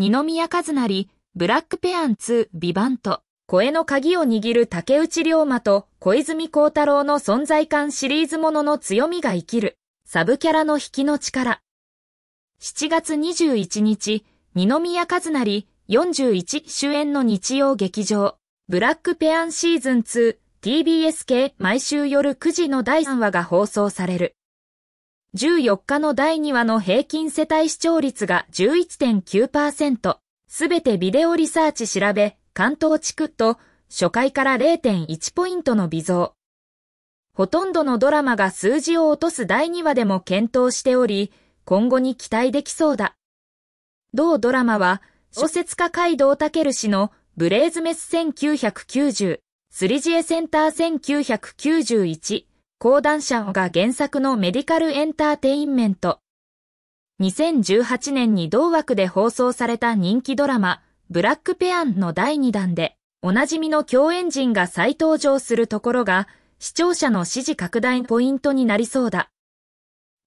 二宮和成、ブラックペアン2、ビバント、声の鍵を握る竹内涼真と小泉孝太郎の存在感シリーズものの強みが生きる、サブキャラの引きの力。7月21日、二宮和成、41主演の日曜劇場、ブラックペアンシーズン2、TBS 系毎週夜9時の第3話が放送される。14日の第2話の平均世帯視聴率が11.9%、すべてビデオリサーチ調べ、関東地区と初回から0.1ポイントの微増。ほとんどのドラマが数字を落とす第2話でも検討しており、今後に期待できそうだ。同ドラマは、小説家街道健氏のブレイズメス1990、スリジエセンター1991、講談社が原作のメディカルエンターテインメント。2018年に同枠で放送された人気ドラマ、ブラックペアンの第2弾で、おなじみの共演陣が再登場するところが、視聴者の支持拡大ポイントになりそうだ。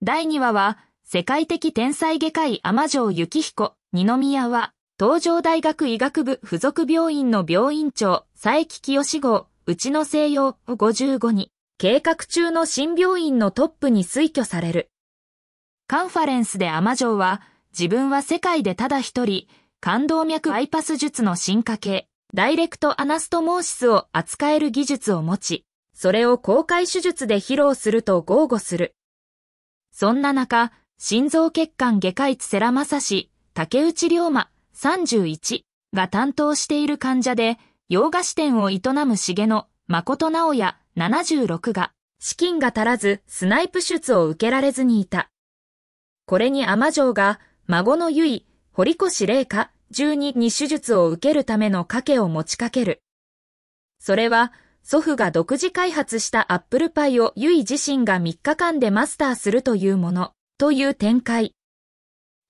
第2話は、世界的天才外科医天城幸彦、二宮は、東城大学医学部附属病院の病院長、佐伯清号、うちの西洋55に、計画中の新病院のトップに推挙される。カンファレンスで天城は、自分は世界でただ一人、感動脈バイパス術の進化系、ダイレクトアナストモーシスを扱える技術を持ち、それを公開手術で披露すると豪語する。そんな中、心臓血管外科医世良正史、竹内涼真、31が担当している患者で、洋菓子店を営む重野、誠直也、76が、資金が足らずスナイプ術を受けられずにいた。これに天城が、孫の結衣、堀越霊香、12に手術を受けるための賭けを持ちかける。それは、祖父が独自開発したアップルパイを結衣自身が3日間でマスターするというもの、という展開。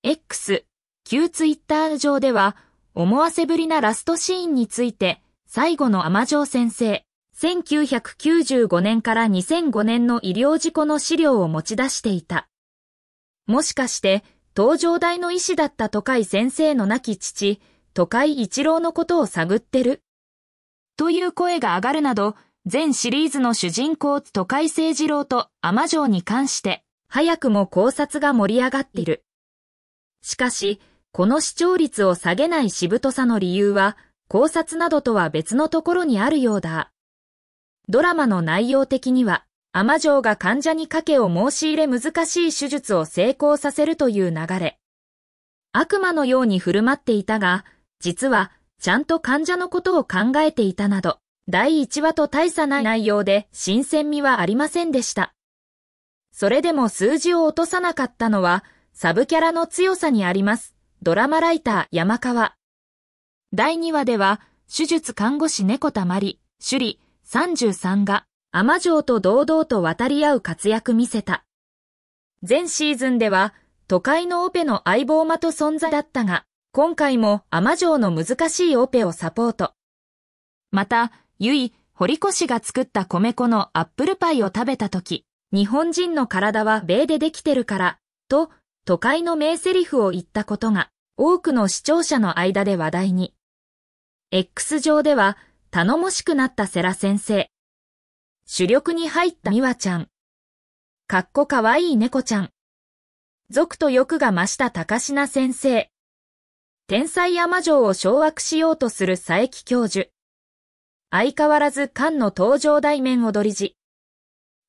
X、旧ツイッター上では、思わせぶりなラストシーンについて、最後の甘城先生、1995年から2005年の医療事故の資料を持ち出していた。もしかして、東上大の医師だった都会先生の亡き父、都会一郎のことを探ってる？という声が上がるなど、全シリーズの主人公都会聖次郎と天城に関して、早くも考察が盛り上がっている。しかし、この視聴率を下げないしぶとさの理由は、考察などとは別のところにあるようだ。ドラマの内容的には、天城が患者に賭けを申し入れ難しい手術を成功させるという流れ。悪魔のように振る舞っていたが、実は、ちゃんと患者のことを考えていたなど、第1話と大差ない内容で新鮮味はありませんでした。それでも数字を落とさなかったのは、サブキャラの強さにあります。ドラマライター山川。第2話では、手術看護師猫たまり、首里33が天城と堂々と渡り合う活躍見せた。前シーズンでは、都会のオペの相棒間と存在だったが、今回も天城の難しいオペをサポート。また、ゆい、堀越が作った米粉のアップルパイを食べたとき、日本人の体は米でできてるから、と、都会の名台詞を言ったことが、多くの視聴者の間で話題に。X 上では、頼もしくなったセラ先生、主力に入ったミワちゃん。かっこかわいい猫ちゃん。族と欲が増した高品先生。天才山城を掌握しようとする佐伯教授。相変わらず漢の登場大面踊り字。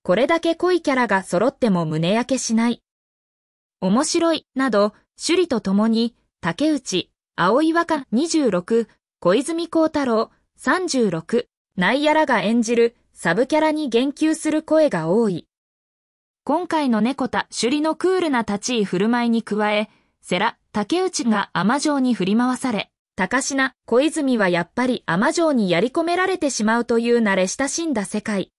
これだけ濃いキャラが揃っても胸焼けしない。面白い、など、首里と共に、竹内、青岩か26、小泉孝太郎、36、内やらが演じるサブキャラに言及する声が多い。今回の猫田首里のクールな立ち居振る舞いに加え、世良、竹内が甘城に振り回され、高品、小泉はやっぱり甘城にやり込められてしまうという慣れ親しんだ世界。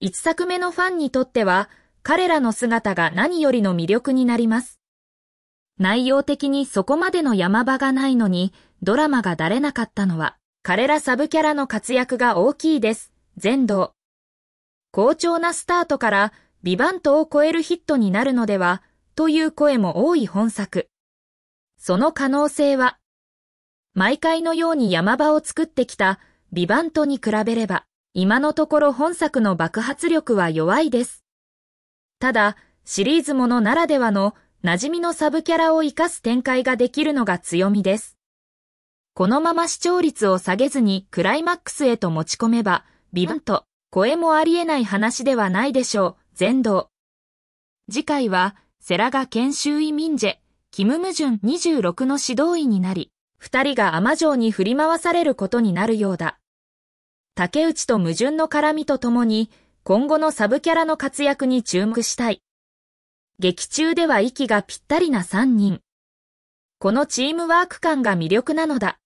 一作目のファンにとっては、彼らの姿が何よりの魅力になります。内容的にそこまでの山場がないのに、ドラマがだれなかったのは、彼らサブキャラの活躍が大きいです。全道。好調なスタートからビバントを超えるヒットになるのでは、という声も多い本作。その可能性は毎回のように山場を作ってきたビバントに比べれば、今のところ本作の爆発力は弱いです。ただ、シリーズものならではの馴染みのサブキャラを活かす展開ができるのが強みです。このまま視聴率を下げずにクライマックスへと持ち込めば、ビバント、声もありえない話ではないでしょう、全道。次回は、セラガ研修医民ジェ、キム・ムジュン26の指導員になり、二人が甘城に振り回されることになるようだ。竹内と矛盾の絡みとともに、今後のサブキャラの活躍に注目したい。劇中では息がぴったりな3人。このチームワーク感が魅力なのだ。